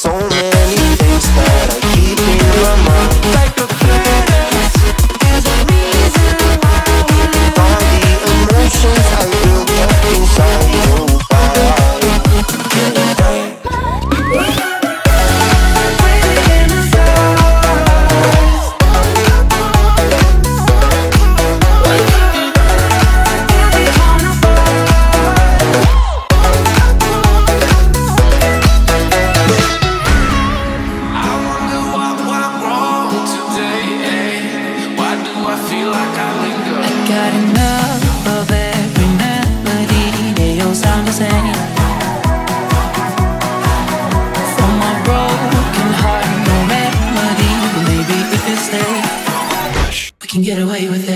so many get away with it.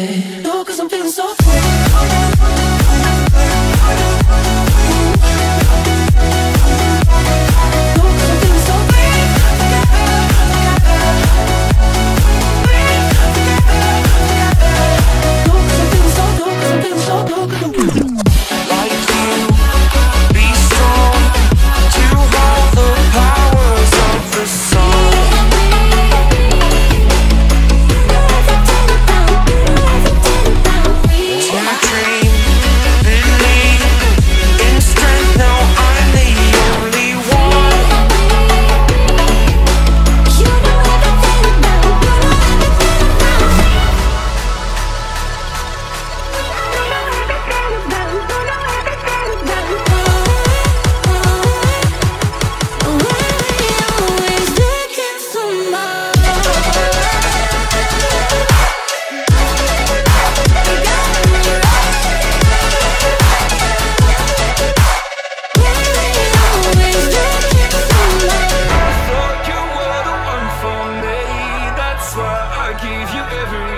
If you ever.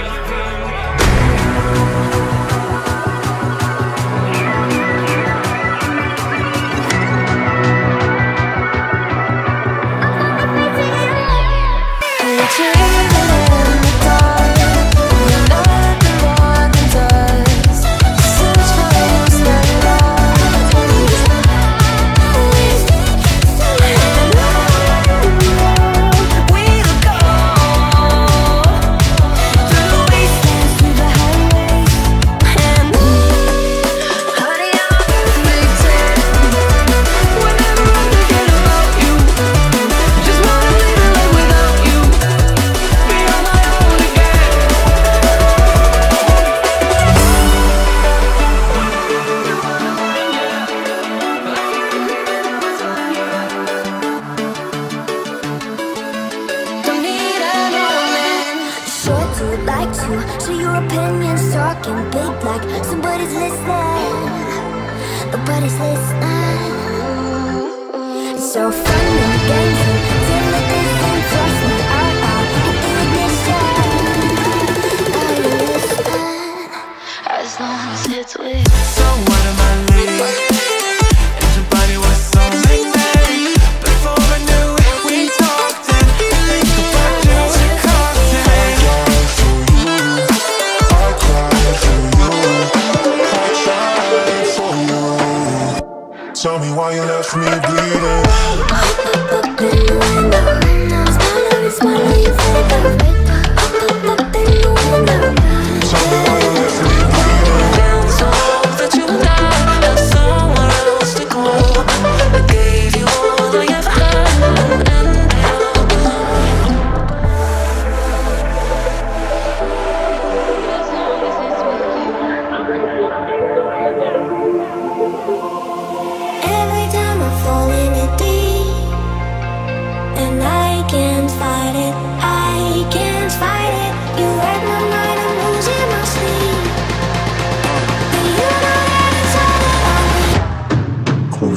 to Share your opinions, talking big like somebody's listening. Nobody's listening. It's so fun and games until it isn't trust me. Out, out, hit the ignition Are you listening? As long as it's with Someone in my league And your body was so mean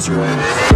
eyes.